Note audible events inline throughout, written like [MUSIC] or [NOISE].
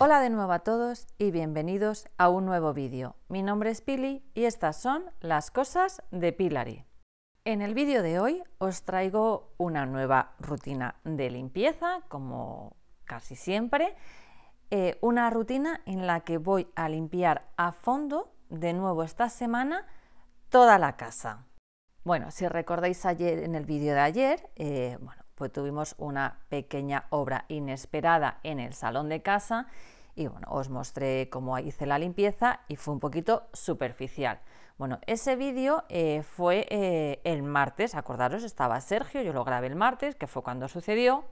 Hola de nuevo a todos y bienvenidos a un nuevo vídeo. Mi nombre es Pili y estas son las cosas de Pilari. En el vídeo de hoy os traigo una nueva rutina de limpieza, como casi siempre, eh, una rutina en la que voy a limpiar a fondo de nuevo esta semana toda la casa. Bueno, si recordáis ayer en el vídeo de ayer, eh, bueno, pues tuvimos una pequeña obra inesperada en el salón de casa y bueno, os mostré cómo hice la limpieza y fue un poquito superficial. Bueno, ese vídeo eh, fue eh, el martes, acordaros, estaba Sergio, yo lo grabé el martes, que fue cuando sucedió.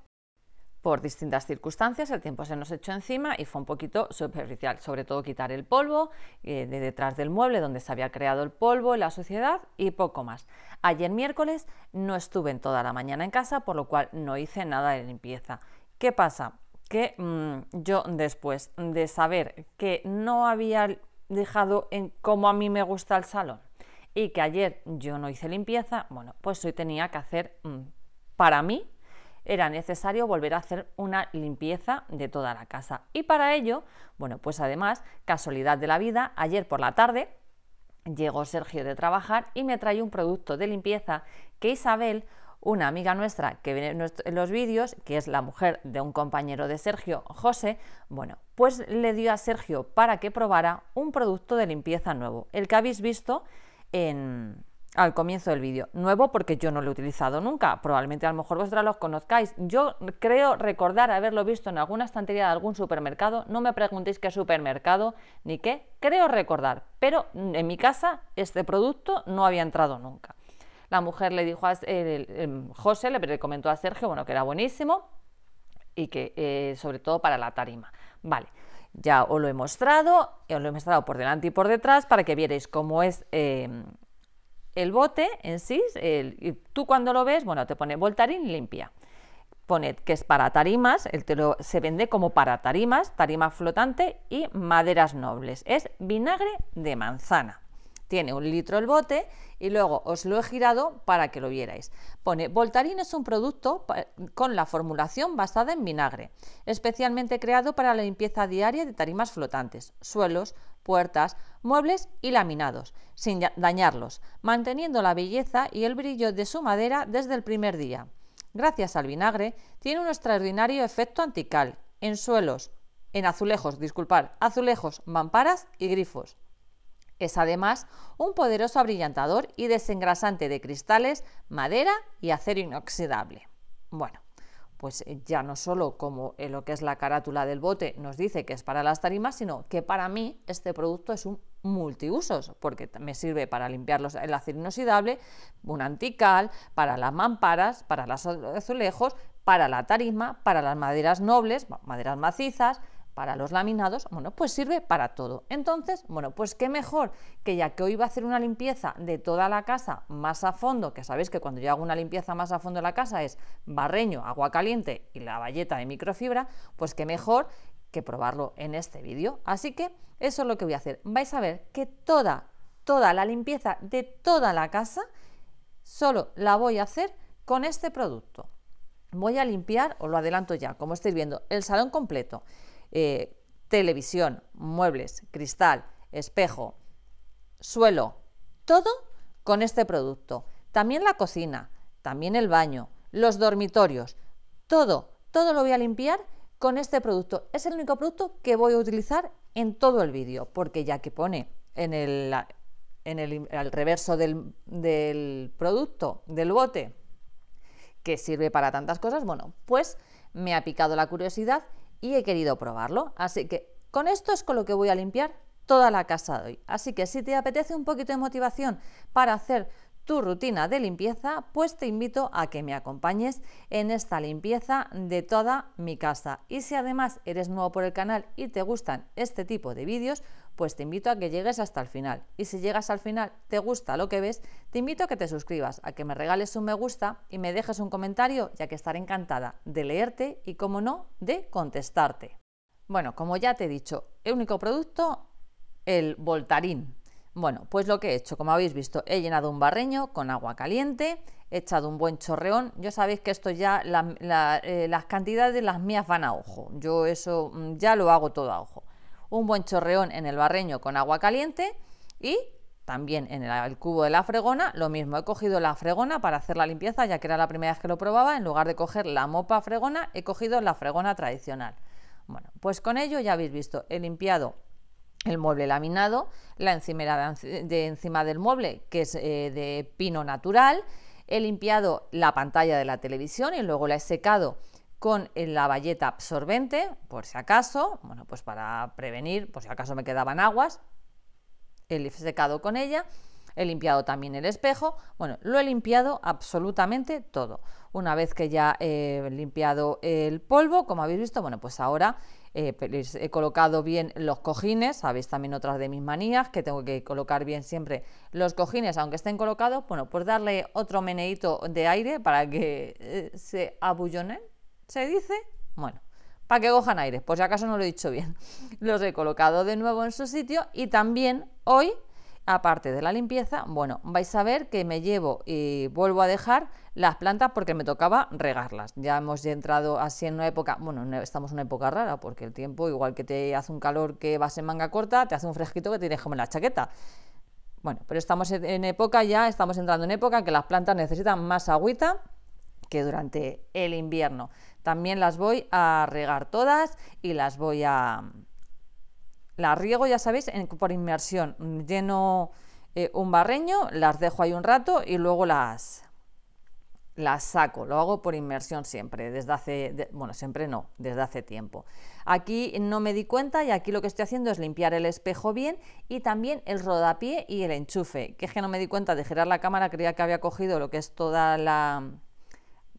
Por distintas circunstancias el tiempo se nos echó encima y fue un poquito superficial, sobre todo quitar el polvo eh, de detrás del mueble donde se había creado el polvo, la suciedad y poco más. Ayer miércoles no estuve en toda la mañana en casa, por lo cual no hice nada de limpieza. ¿Qué pasa? Que mm, yo después de saber que no había dejado en cómo a mí me gusta el salón y que ayer yo no hice limpieza, bueno, pues hoy tenía que hacer mm, para mí era necesario volver a hacer una limpieza de toda la casa. Y para ello, bueno, pues además, casualidad de la vida, ayer por la tarde llegó Sergio de trabajar y me trae un producto de limpieza que Isabel, una amiga nuestra que ve en los vídeos, que es la mujer de un compañero de Sergio, José, bueno, pues le dio a Sergio para que probara un producto de limpieza nuevo, el que habéis visto en, al comienzo del vídeo. Nuevo porque yo no lo he utilizado nunca. Probablemente a lo mejor vosotros los conozcáis. Yo creo recordar haberlo visto en alguna estantería de algún supermercado. No me preguntéis qué supermercado ni qué. Creo recordar. Pero en mi casa este producto no había entrado nunca. La mujer le dijo a José, le comentó a Sergio, bueno, que era buenísimo y que eh, sobre todo para la tarima. Vale. Ya os lo he mostrado, os lo he mostrado por delante y por detrás para que vierais cómo es eh, el bote en sí, tú cuando lo ves, bueno, te pone Voltarín limpia. Pone que es para tarimas, el te se vende como para tarimas, tarima flotante y maderas nobles. Es vinagre de manzana. Tiene un litro el bote y luego os lo he girado para que lo vierais. Pone, Voltarín es un producto con la formulación basada en vinagre, especialmente creado para la limpieza diaria de tarimas flotantes, suelos, puertas, muebles y laminados, sin dañarlos, manteniendo la belleza y el brillo de su madera desde el primer día. Gracias al vinagre, tiene un extraordinario efecto antical en suelos, en azulejos, disculpar, azulejos, mamparas y grifos. Es además un poderoso abrillantador y desengrasante de cristales, madera y acero inoxidable. Bueno, pues ya no solo como en lo que es la carátula del bote nos dice que es para las tarimas, sino que para mí este producto es un multiusos, porque me sirve para limpiar el acero inoxidable, un antical, para las mamparas, para los azulejos, para la tarima, para las maderas nobles, maderas macizas, para los laminados, bueno, pues sirve para todo. Entonces, bueno, pues qué mejor que ya que hoy va a hacer una limpieza de toda la casa más a fondo, que sabéis que cuando yo hago una limpieza más a fondo de la casa es barreño, agua caliente y la valleta de microfibra, pues qué mejor que probarlo en este vídeo. Así que eso es lo que voy a hacer. Vais a ver que toda, toda la limpieza de toda la casa solo la voy a hacer con este producto. Voy a limpiar, os lo adelanto ya, como estáis viendo, el salón completo. Eh, televisión, muebles, cristal, espejo, suelo, todo con este producto. También la cocina, también el baño, los dormitorios, todo, todo lo voy a limpiar con este producto. Es el único producto que voy a utilizar en todo el vídeo, porque ya que pone en el, en el al reverso del, del producto, del bote, que sirve para tantas cosas, bueno, pues me ha picado la curiosidad y he querido probarlo. Así que con esto es con lo que voy a limpiar toda la casa de hoy. Así que si te apetece un poquito de motivación para hacer tu rutina de limpieza, pues te invito a que me acompañes en esta limpieza de toda mi casa. Y si además eres nuevo por el canal y te gustan este tipo de vídeos, pues te invito a que llegues hasta el final. Y si llegas al final, te gusta lo que ves, te invito a que te suscribas, a que me regales un me gusta y me dejes un comentario, ya que estaré encantada de leerte y, como no, de contestarte. Bueno, como ya te he dicho, el único producto, el Voltarín. Bueno, pues lo que he hecho, como habéis visto, he llenado un barreño con agua caliente, he echado un buen chorreón. Yo sabéis que esto ya, eh, las cantidades las mías van a ojo. Yo eso mm, ya lo hago todo a ojo. Un buen chorreón en el barreño con agua caliente y también en el, cubo de la fregona, lo mismo, he cogido la fregona para hacer la limpieza, ya que era la primera vez que lo probaba, en lugar de coger la mopa fregona, he cogido la fregona tradicional. Bueno, pues con ello ya habéis visto, he limpiado el mueble laminado, la encimera de encima del mueble, que es eh, de pino natural, he limpiado la pantalla de la televisión y luego la he secado con la valleta absorbente, por si acaso, bueno, pues para prevenir, por si acaso me quedaban aguas, he secado con ella, he limpiado también el espejo, bueno, lo he limpiado absolutamente todo. Una vez que ya he limpiado el polvo, como habéis visto, bueno, pues ahora eh, he colocado bien los cojines, sabéis también otras de mis manías, que tengo que colocar bien siempre los cojines, aunque estén colocados, bueno, pues darle otro meneito de aire para que eh, se abullonen, se dice, bueno, para que cojan aire, por si acaso no lo he dicho bien. [LAUGHS] Los he colocado de nuevo en su sitio y también hoy, aparte de la limpieza, bueno, vais a ver que me llevo y vuelvo a dejar las plantas porque me tocaba regarlas. Ya hemos entrado así en una época, bueno, estamos en una época rara porque el tiempo, igual que te hace un calor que vas en manga corta, te hace un fresquito que tienes como en la chaqueta. Bueno, pero estamos en época ya, estamos entrando en época que las plantas necesitan más agüita que durante el invierno. También las voy a regar todas y las voy a... Las riego, ya sabéis, por inmersión. Lleno eh, un barreño, las dejo ahí un rato y luego las, las saco. Lo hago por inmersión siempre, desde hace, bueno, siempre no, desde hace tiempo. Aquí no me di cuenta y aquí lo que estoy haciendo es limpiar el espejo bien y también el rodapié y el enchufe, que es que no me di cuenta de girar la cámara, creía que había cogido lo que es toda la...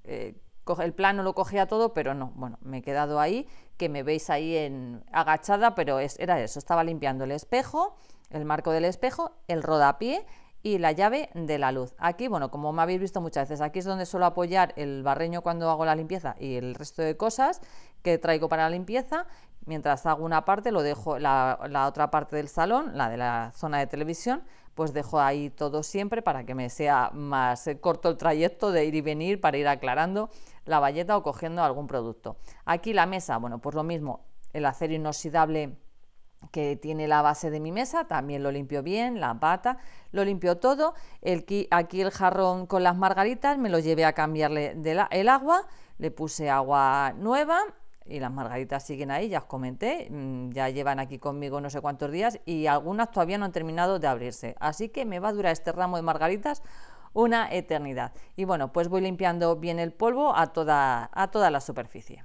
Eh, el plano lo cogía todo, pero no, bueno, me he quedado ahí, que me veis ahí en agachada, pero es, era eso, estaba limpiando el espejo, el marco del espejo, el rodapié y la llave de la luz. Aquí, bueno, como me habéis visto muchas veces, aquí es donde suelo apoyar el barreño cuando hago la limpieza y el resto de cosas que traigo para la limpieza. Mientras hago una parte, lo dejo la, la otra parte del salón, la de la zona de televisión, pues dejo ahí todo siempre para que me sea más corto el trayecto de ir y venir para ir aclarando la valleta o cogiendo algún producto. Aquí la mesa, bueno, pues lo mismo, el acero inoxidable que tiene la base de mi mesa, también lo limpio bien, la pata, lo limpio todo. El, aquí el jarrón con las margaritas me lo llevé a cambiarle el agua, le puse agua nueva y las margaritas siguen ahí, ya os comenté, mm, ya llevan aquí conmigo no sé cuántos días y algunas todavía no han terminado de abrirse. Así que me va a durar este ramo de margaritas una eternidad. Y bueno, pues voy limpiando bien el polvo a toda, a toda la superficie.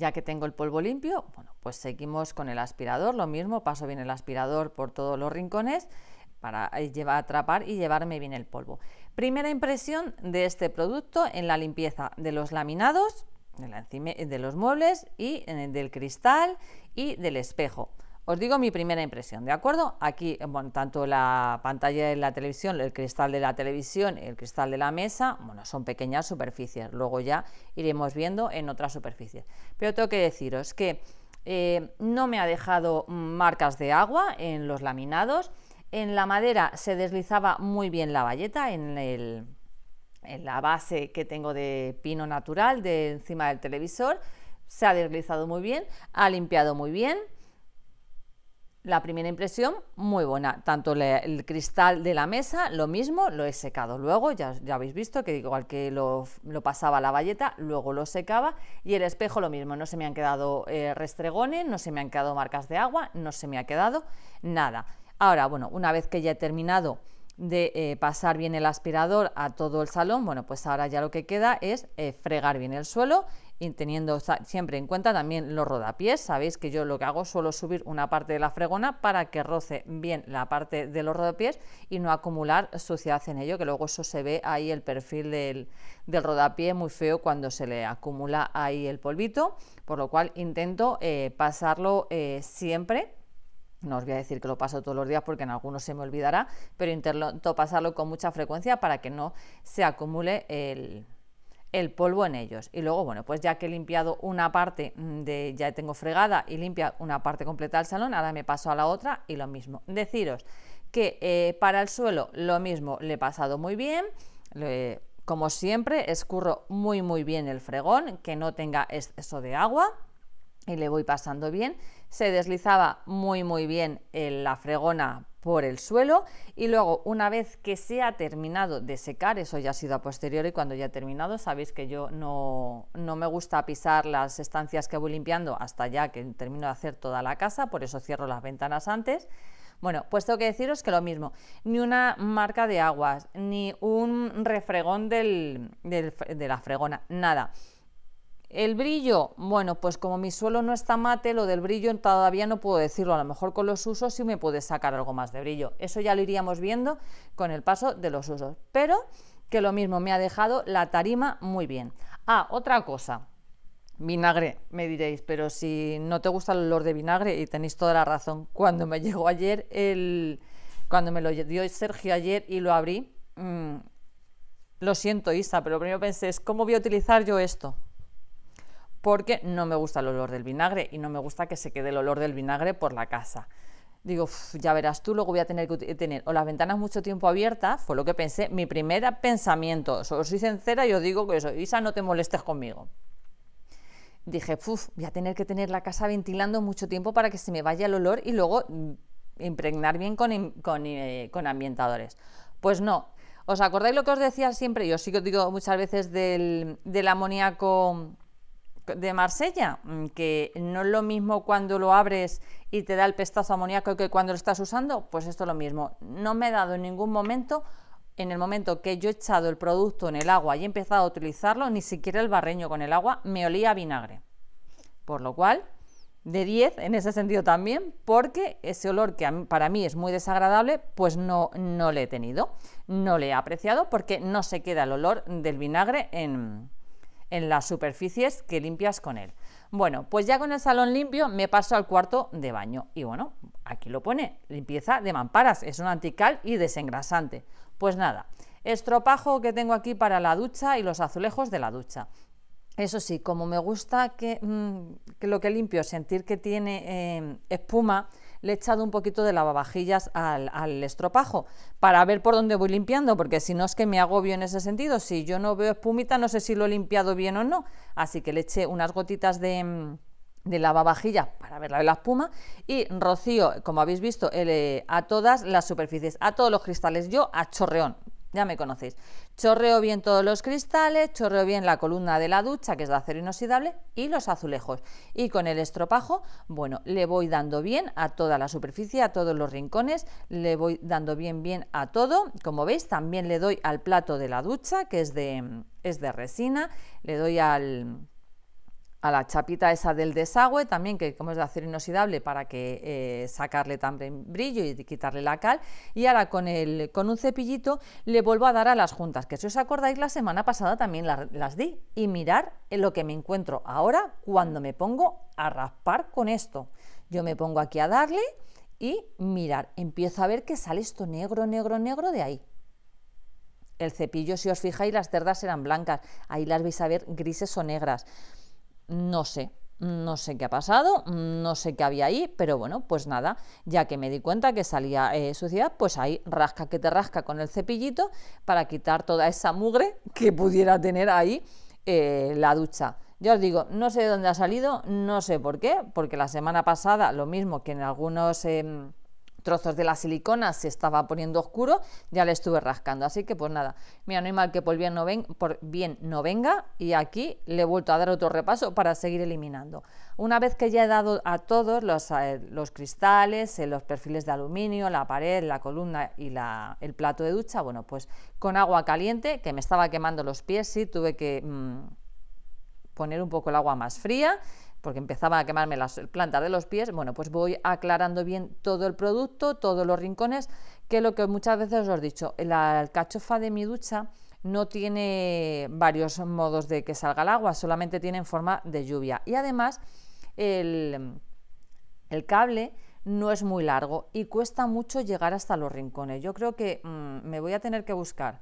Ya que tengo el polvo limpio, bueno, pues seguimos con el aspirador, lo mismo, paso bien el aspirador por todos los rincones para eh, llevar, atrapar y llevarme bien el polvo. Primera impresión de este producto en la limpieza de los laminados, de, los muebles y del cristal y del espejo. Os digo mi primera impresión, ¿de acuerdo? Aquí, bueno, tanto la pantalla de la televisión, el cristal de la televisión, el cristal de la mesa, bueno, son pequeñas superficies. Luego ya iremos viendo en otras superficies. Pero tengo que deciros que eh, no me ha dejado marcas de agua en los laminados. En la madera se deslizaba muy bien la valleta, en la base que tengo de pino natural de encima del televisor. Se ha deslizado muy bien, ha limpiado muy bien la primera impresión, muy buena. Tanto el cristal de la mesa, lo mismo, lo he secado luego, ya, ya habéis visto que igual que lo, pasaba a la valleta, luego lo secaba. Y el espejo lo mismo, no se me han quedado eh, restregones, no se me han quedado marcas de agua, no se me ha quedado nada. Ahora, bueno, una vez que ya he terminado de eh, pasar bien el aspirador a todo el salón, bueno, pues ahora ya lo que queda es eh, fregar bien el suelo y teniendo siempre en cuenta también los rodapiés. Sabéis que yo lo que hago suelo subir una parte de la fregona para que roce bien la parte de los rodapiés y no acumular suciedad en ello, que luego eso se ve ahí el perfil del, del rodapié muy feo cuando se le acumula ahí el polvito, por lo cual intento eh, pasarlo eh, siempre no os voy a decir que lo paso todos los días porque en algunos se me olvidará, pero intento pasarlo con mucha frecuencia para que no se acumule el, el polvo en ellos. Y luego, bueno, pues ya que he limpiado una parte mm, de, ya tengo fregada y limpia una parte completa del salón, ahora me paso a la otra y lo mismo. Deciros que eh, para el suelo lo mismo le he pasado muy bien. como siempre, escurro muy muy bien el fregón, que no tenga exceso de agua y le voy pasando bien. Se deslizaba muy muy bien la fregona por el suelo y luego una vez que se ha terminado de secar, eso ya ha sido a posteriori cuando ya he terminado, sabéis que yo no, no, me gusta pisar las estancias que voy limpiando hasta ya que termino de hacer toda la casa, por eso cierro las ventanas antes. Bueno, pues tengo que deciros que lo mismo, ni una marca de aguas, ni un refregón de la fregona, nada. El brillo, bueno, pues como mi suelo no está mate, lo del brillo todavía no puedo decirlo. A lo mejor con los usos sí me puede sacar algo más de brillo. Eso ya lo iríamos viendo con el paso de los usos. Pero que lo mismo me ha dejado la tarima muy bien. Ah, otra cosa. Vinagre, me diréis, pero si no te gusta el olor de vinagre, y tenéis toda la razón, cuando me llegó ayer, el, cuando me lo dio Sergio ayer y lo abrí, mm, lo siento Isa, pero primero pensé, ¿cómo voy a utilizar yo esto? Porque no me gusta el olor del vinagre y no me gusta que se quede el olor del vinagre por la casa. Digo, ya verás tú, luego voy a tener que tener o las ventanas mucho tiempo abiertas, fue lo que pensé, mi primer pensamiento, os soy sincera y os digo que eso, Isa, no te molestes conmigo. Dije, voy a tener que tener la casa ventilando mucho tiempo para que se me vaya el olor y luego mm, impregnar bien con, con, eh, con ambientadores. Pues no, ¿Os acordáis lo que os decía siempre? Yo sí que os digo muchas veces del, del amoníaco de Marsella, mm, que no es lo mismo cuando lo abres y te da el pestazo amoníaco que cuando lo estás usando, pues esto es lo mismo. No me he dado en ningún momento, en el momento que yo he echado el producto en el agua y he empezado a utilizarlo, ni siquiera el barreño con el agua me olía a vinagre. Por lo cual, de 10 en ese sentido también, porque ese olor que para mí es muy desagradable, pues no, no le he tenido, no le he apreciado porque no se queda el olor del vinagre en, en las superficies que limpias con él. Bueno, pues ya con el salón limpio me paso al cuarto de baño. Y bueno, aquí lo pone, limpieza de mamparas, es un antical y desengrasante. Pues nada, estropajo que tengo aquí para la ducha y los azulejos de la ducha. Eso sí, como me gusta que, mm, lo que limpio, sentir que tiene eh, espuma, le he echado un poquito de lavavajillas al, al, estropajo para ver por dónde voy limpiando, porque si no es que me agobio en ese sentido. Si yo no veo espumita, no sé si lo he limpiado bien o no. Así que le eché unas gotitas de de lavavajillas para ver la espuma y rocío, como habéis visto, eh, a todas las superficies, a todos los cristales, yo a chorreón, ya me conocéis. Chorreo bien todos los cristales, chorreo bien la columna de la ducha, que es de acero inoxidable, y los azulejos. Y con el estropajo, bueno, le voy dando bien a toda la superficie, a todos los rincones, le voy dando bien bien a todo. Como veis, también le doy al plato de la ducha, que es de, es de resina, le doy al a la chapita esa del desagüe, también que como es de acero inoxidable para que eh, sacarle también brillo y quitarle la cal. Y ahora con, el, con un cepillito le vuelvo a dar a las juntas, que si os acordáis la semana pasada también las, di. Y mirar en lo que me encuentro ahora cuando me pongo a raspar con esto. Yo me pongo aquí a darle y mirar, empiezo a ver que sale esto negro, negro, negro de ahí. El cepillo, si os fijáis, las cerdas eran blancas, ahí las vais a ver grises o negras. No sé, no sé qué ha pasado, no sé qué había ahí, pero bueno, pues nada, ya que me di cuenta que salía eh, suciedad, pues ahí rasca que te rasca con el cepillito para quitar toda esa mugre que pudiera tener ahí eh, la ducha. Ya os digo, no sé de dónde ha salido, no sé por qué, porque la semana pasada, lo mismo que en algunos... Em, trozos de la silicona se estaba poniendo oscuro, ya le estuve rascando. Así que pues nada, mira, no hay mal que por bien no, ven, por bien no venga y aquí le he vuelto a dar otro repaso para seguir eliminando. Una vez que ya he dado a todos los, eh, cristales, eh, los perfiles de aluminio, la pared, la columna y el plato de ducha, bueno, pues con agua caliente, que me estaba quemando los pies, sí, tuve que mm, poner un poco el agua más fría porque empezaba a quemarme las plantas de los pies, bueno, pues voy aclarando bien todo el producto, todos los rincones, que lo que muchas veces os he dicho, la alcachofa de mi ducha no tiene varios modos de que salga el agua, solamente tiene en forma de lluvia. Y además el, cable no es muy largo y cuesta mucho llegar hasta los rincones. Yo creo que mm, me voy a tener que buscar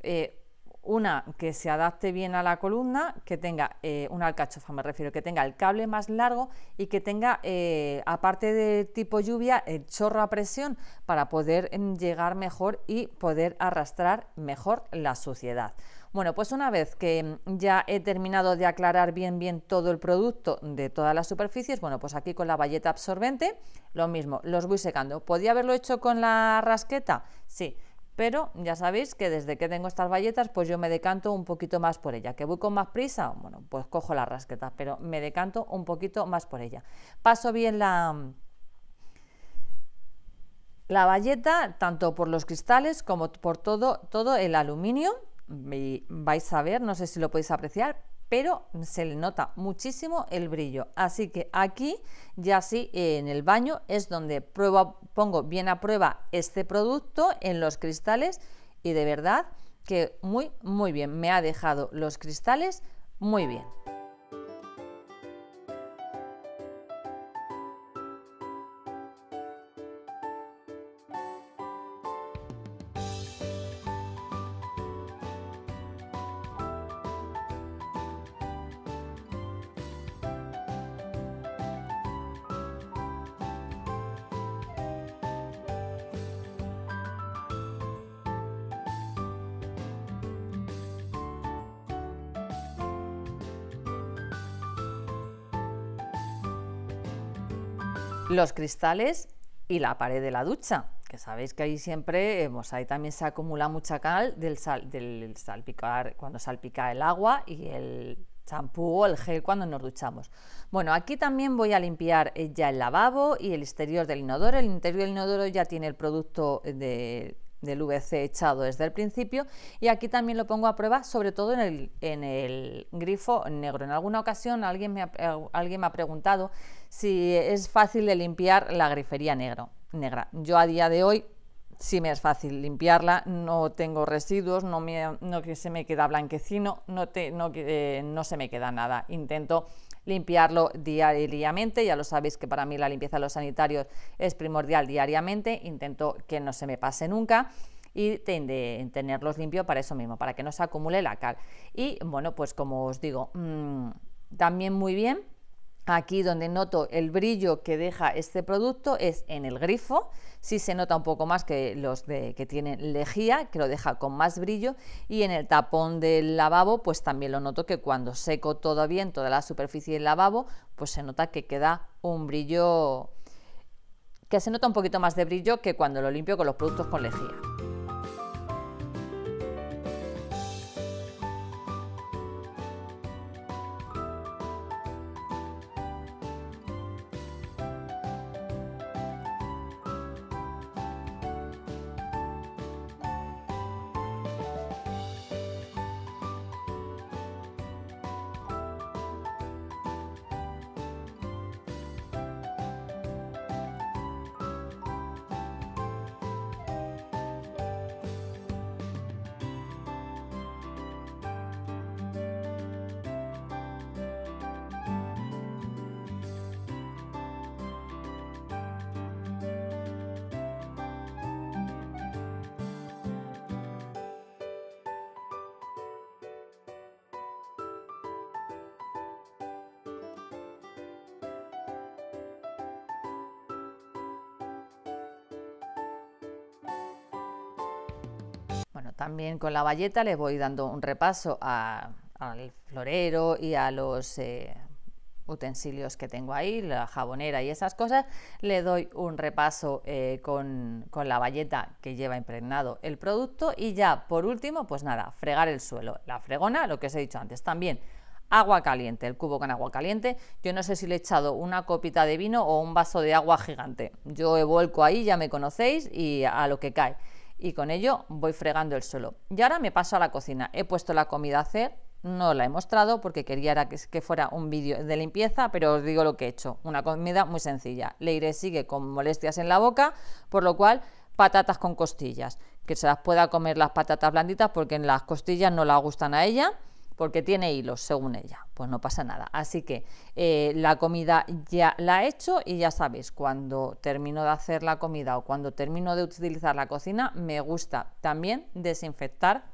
eh, una que se adapte bien a la columna, que tenga eh, una alcachofa, me refiero, que tenga el cable más largo y que tenga, eh, aparte de tipo lluvia, el chorro a presión para poder mm, llegar mejor y poder arrastrar mejor la suciedad. Bueno, pues una vez que mm, ya he terminado de aclarar bien bien todo el producto de todas las superficies, bueno, pues aquí con la valleta absorbente, lo mismo, los voy secando. ¿Podía haberlo hecho con la rasqueta? Sí, pero ya sabéis que desde que tengo estas valletas, pues yo me decanto un poquito más por ella. ¿Que voy con más prisa? Bueno, pues cojo la rasqueta, pero me decanto un poquito más por ella. Paso bien la, la valleta, tanto por los cristales como por todo, todo el aluminio. vais a ver, no sé si lo podéis apreciar, pero se le nota muchísimo el brillo. Así que aquí, ya sí, en el baño es donde pongo bien a prueba este producto en los cristales y de verdad que muy, muy bien. Me ha dejado los cristales muy bien. Los cristales y la pared de la ducha, que sabéis que ahí siempre, pues ahí también se acumula mucha cal del, sal, del salpicar, cuando salpica el agua y el champú o el gel cuando nos duchamos. Bueno, aquí también voy a limpiar eh, ya el lavabo y el exterior del inodoro. El interior del inodoro ya tiene el producto de del VC echado desde el principio y aquí también lo pongo a prueba sobre todo en el, en el grifo negro. En alguna ocasión alguien me, ha, alguien me ha preguntado si es fácil de limpiar la grifería negro, negra. Yo a día de hoy sí me es fácil limpiarla, no tengo residuos, no, me, no se me queda blanquecino, no, te, no, eh, no se me queda nada. Intento limpiarlo diariamente. Ya lo sabéis que para mí la limpieza de los sanitarios es primordial diariamente. Intento que no se me pase nunca y de tenerlos limpios para eso mismo, para que no se acumule la cal. Y bueno, pues como os digo, mm, también muy bien Aquí donde noto el brillo que deja este producto es en el grifo, sí se nota un poco más que los de, que tienen lejía, que lo deja con más brillo, y en el tapón del lavabo pues también lo noto que cuando seco todo bien, toda la superficie del lavabo, pues se nota que queda un brillo, que se nota un poquito más de brillo que cuando lo limpio con los productos con lejía. También con la valleta le voy dando un repaso al florero y a los eh, utensilios que tengo ahí, la jabonera y esas cosas, le doy un repaso eh, con, con, la valleta que lleva impregnado el producto y ya por último, pues nada, fregar el suelo. La fregona, lo que os he dicho antes, también agua caliente, el cubo con agua caliente. Yo no sé si le he echado una copita de vino o un vaso de agua gigante. Yo vuelco ahí, ya me conocéis y a lo que cae y con ello voy fregando el suelo. Y ahora me paso a la cocina. He puesto la comida a hacer, no la he mostrado porque quería que, fuera un vídeo de limpieza, pero os digo lo que he hecho. Una comida muy sencilla. Leire sigue con molestias en la boca, por lo cual patatas con costillas, que se las pueda comer las patatas blanditas porque en las costillas no la gustan a ella porque tiene hilos, según ella. Pues no pasa nada. Así que eh, la comida ya la he hecho y ya sabéis, cuando termino de hacer la comida o cuando termino de utilizar la cocina, me gusta también desinfectar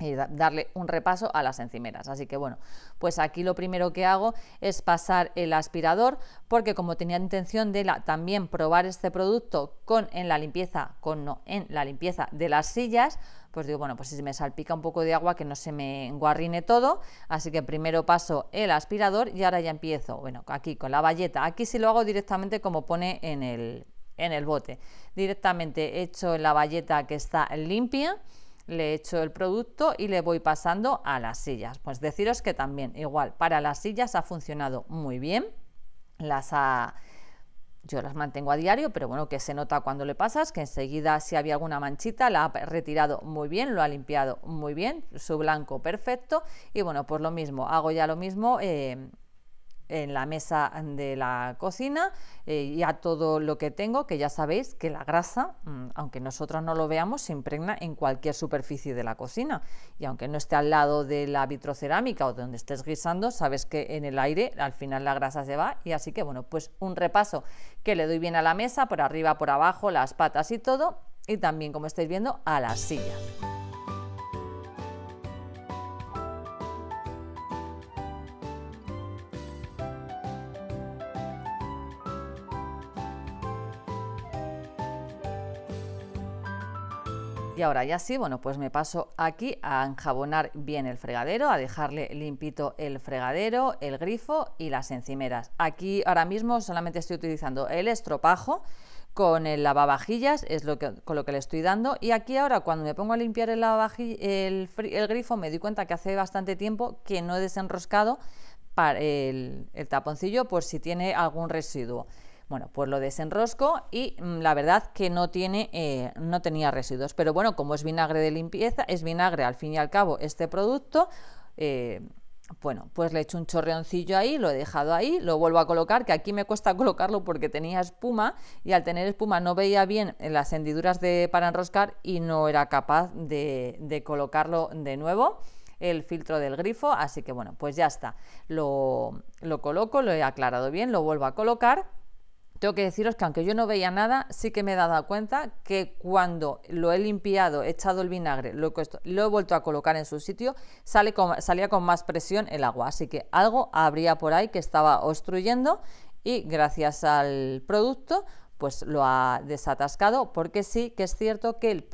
y darle un repaso a las encimeras. Así que bueno, pues aquí lo primero que hago es pasar el aspirador porque como tenía intención de también probar este producto con en la limpieza, con no, en la limpieza de las sillas, pues digo, bueno, pues si me salpica un poco de agua que no se me enguarrine todo, así que primero paso el aspirador y ahora ya empiezo, bueno, aquí con la valleta, aquí sí lo hago directamente como pone en el, en el bote, directamente hecho en la valleta que está limpia, le echo el producto y le voy pasando a las sillas. Pues deciros que también igual para las sillas ha funcionado muy bien. Las yo las mantengo a diario, pero bueno, que se nota cuando le pasas, que enseguida si había alguna manchita la ha retirado muy bien, lo ha limpiado muy bien, su blanco perfecto y bueno, pues lo mismo, hago ya lo mismo. Eh, en la mesa de la cocina eh, y a todo lo que tengo, que ya sabéis que la grasa, mm, aunque nosotros no lo veamos, se impregna en cualquier superficie de la cocina. Y aunque no esté al lado de la vitrocerámica o donde estés guisando, sabes que en el aire al final la grasa se va. Y así que bueno, pues un repaso que le doy bien a la mesa, por arriba, por abajo, las patas y todo. Y también, como estáis viendo, a las sillas. Y ahora ya sí, bueno, pues me paso aquí a enjabonar bien el fregadero, a dejarle limpito el fregadero, el grifo y las encimeras. Aquí ahora mismo solamente estoy utilizando el estropajo con el lavavajillas, es lo que, con lo que le estoy dando. Y aquí ahora cuando me pongo a limpiar el, el, el grifo me doy cuenta que hace bastante tiempo que no he desenroscado el, el taponcillo por si tiene algún residuo. Bueno, pues lo desenrosco y mm, la verdad que no, tiene, eh, no tenía residuos. Pero bueno, como es vinagre de limpieza, es vinagre al fin y al cabo este producto. Eh, bueno, pues le he hecho un chorreoncillo ahí, lo he dejado ahí, lo vuelvo a colocar, que aquí me cuesta [LAUGHS] colocarlo porque tenía espuma y al tener espuma no veía bien las hendiduras de, para enroscar y no era capaz de, colocarlo de nuevo el filtro del grifo, así que bueno, pues ya está, lo, lo coloco, lo he aclarado bien, lo vuelvo a colocar tengo que deciros que aunque yo no veía nada, sí que me he dado cuenta que cuando lo he limpiado, he echado el vinagre, lo he, vuelto a colocar en su sitio, sale salía con más presión el agua. Así que algo habría por ahí que estaba obstruyendo y gracias al producto pues lo ha desatascado porque sí que es cierto que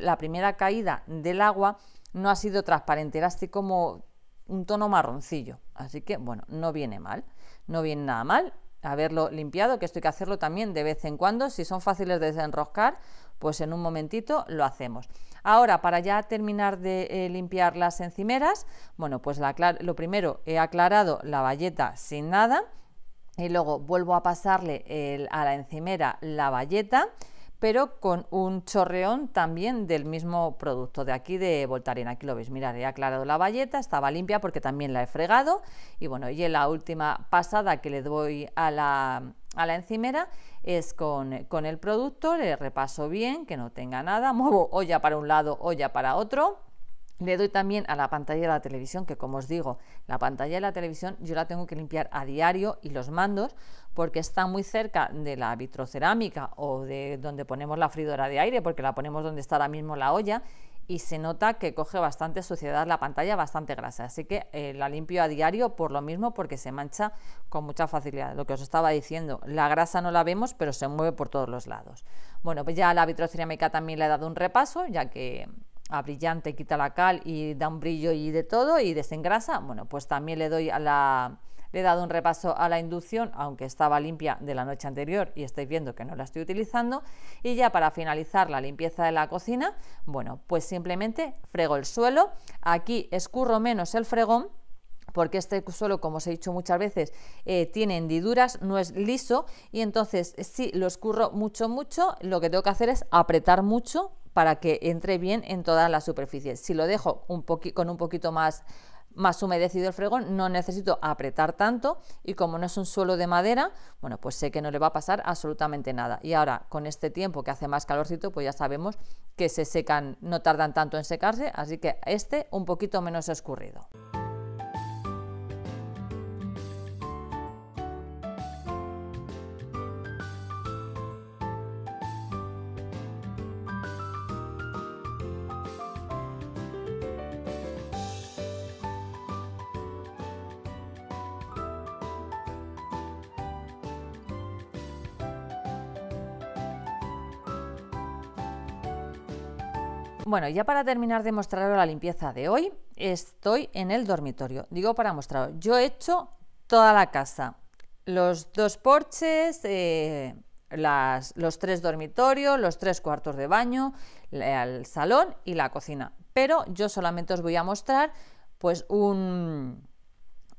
la primera caída del agua no ha sido transparente, era así como un tono marroncillo. Así que bueno, no viene mal, no viene nada mal haberlo limpiado, que esto hay que hacerlo también de vez en cuando. Si son fáciles de desenroscar, pues en un momentito lo hacemos. Ahora, para ya terminar de eh, limpiar las encimeras, bueno, pues lo primero he aclarado la valleta sin nada y luego vuelvo a pasarle a la encimera la valleta pero con un chorreón también del mismo producto de aquí de Voltaren. Aquí lo veis, mirad, he aclarado la valleta, estaba limpia porque también la he fregado y bueno, y en la última pasada que le doy a la, a la encimera es con, con el producto, le repaso bien, que no tenga nada, [LAUGHS] muevo olla para un lado, olla para otro le doy también a la pantalla de la televisión, que como os digo, la pantalla de la televisión yo la tengo que limpiar a diario y los mandos porque está muy cerca de la vitrocerámica o de donde ponemos la fridora de aire, porque la ponemos donde está ahora mismo la olla y se nota que coge bastante suciedad la pantalla, bastante grasa. Así que eh, la limpio a diario por lo mismo porque se mancha con mucha facilidad. Lo que os estaba diciendo, la grasa no la vemos, pero se mueve por todos los lados. Bueno, pues ya la vitrocerámica también le he dado un repaso, ya que a brillante, quita la cal y da un brillo y de todo y desengrasa, bueno, pues también le doy a la le he dado un repaso a la inducción, aunque estaba limpia de la noche anterior y estáis viendo que no la estoy utilizando. Y ya para finalizar la limpieza de la cocina, bueno, pues simplemente frego el suelo. Aquí escurro menos el fregón porque este suelo, como os he dicho muchas veces, eh, tiene hendiduras, no es liso y entonces si lo escurro mucho, mucho, lo que tengo que hacer es apretar mucho para que entre bien en todas las superficies. Si lo dejo con un poquito más, más humedecido el fregón, no necesito apretar tanto y como no es un suelo de madera, bueno, pues sé que no le va a pasar absolutamente nada. Y ahora, con este tiempo que hace más calorcito, pues ya sabemos que se secan, no tardan tanto en secarse, así que este un poquito menos escurrido. Bueno, ya para terminar de mostraros la limpieza de hoy, estoy en el dormitorio. Digo para mostraros, yo he hecho toda la casa, los dos porches, eh, los tres dormitorios, los tres cuartos de baño, el salón y la cocina. Pero yo solamente os voy a mostrar pues un,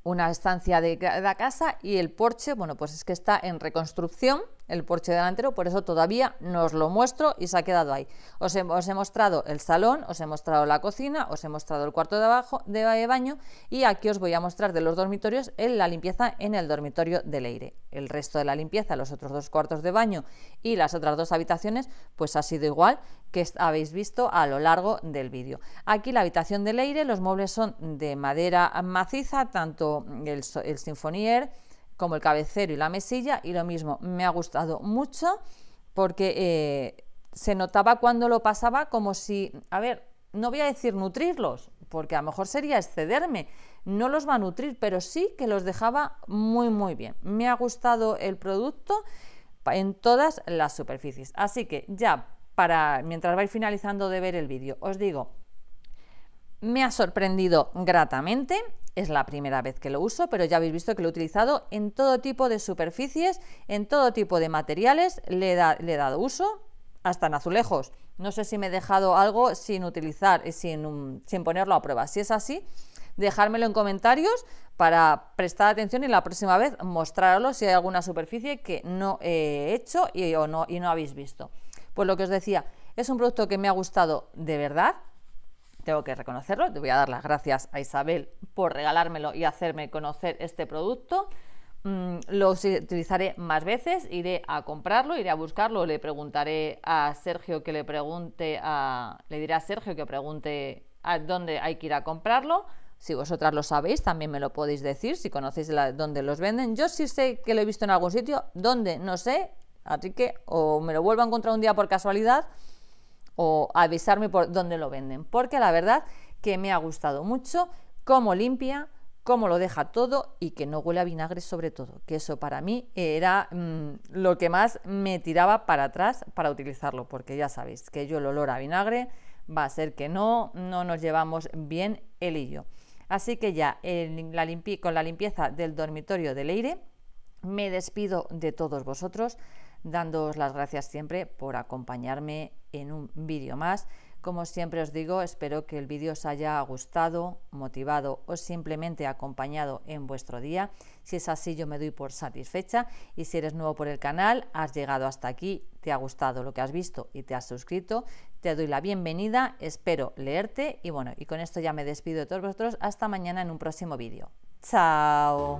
una estancia de la casa y el porche, bueno, pues es que está en reconstrucción, el porche delantero, por eso todavía no os lo muestro y se ha quedado ahí. Os he, he mostrado el salón, os he mostrado la cocina, os he mostrado el cuarto de abajo de baño y aquí os voy a mostrar de los dormitorios en la limpieza en el dormitorio de Leire. El resto de la limpieza, los otros dos cuartos de baño y las otras dos habitaciones, pues ha sido igual que habéis visto a lo largo del vídeo. Aquí la habitación de Leire, los muebles son de madera maciza, tanto el, el Sinfonier, como el cabecero y la mesilla y lo mismo, me ha gustado mucho porque eh, se notaba cuando lo pasaba como si, a ver, no voy a decir nutrirlos, porque a lo mejor sería excederme, no los va a nutrir, pero sí que los dejaba muy muy bien. Me ha gustado el producto en todas las superficies. Así que ya para, mientras vais finalizando de ver el vídeo, os digo, me ha sorprendido gratamente, es la primera vez que lo uso, pero ya habéis visto que lo he utilizado en todo tipo de superficies, en todo tipo de materiales, le he, dado uso, hasta en azulejos. No sé si me he dejado algo sin utilizar y sin, sin ponerlo a prueba. Si es así, dejármelo en comentarios para prestar atención y la próxima vez mostrarlo si hay alguna superficie que no he hecho y, o no, y no habéis visto. Pues lo que os decía, es un producto que me ha gustado de verdad, tengo que reconocerlo. Te voy a dar las gracias a Isabel por regalármelo y hacerme conocer este producto. Mm, lo utilizaré más veces, iré a comprarlo, iré a buscarlo, le preguntaré a Sergio que le pregunte a, le diré a Sergio que pregunte a dónde hay que ir a comprarlo. Si vosotras lo sabéis, también me lo podéis decir, si conocéis dónde los venden. Yo sí sé que lo he visto en algún sitio, dónde no sé, así que o me lo vuelvo a encontrar un día por casualidad o avisarme por dónde lo venden, porque la verdad que me ha gustado mucho cómo limpia, cómo lo deja todo y que no huele a vinagre sobre todo, que eso para mí era mm, lo que más me tiraba para atrás para utilizarlo, porque ya sabéis que yo el olor a vinagre va a ser que no, no nos llevamos bien el hillo. Así que ya con la limpieza del dormitorio de Leire me despido de todos vosotros dándoos las gracias siempre por acompañarme en un vídeo más. Como siempre os digo, espero que el vídeo os haya gustado, motivado o simplemente acompañado en vuestro día. Si es así, yo me doy por satisfecha. Y si eres nuevo por el canal, has llegado hasta aquí, te ha gustado lo que has visto y te has suscrito, te doy la bienvenida, espero leerte y bueno, y con esto ya me despido de todos vosotros. Hasta mañana en un próximo vídeo. ¡Chao!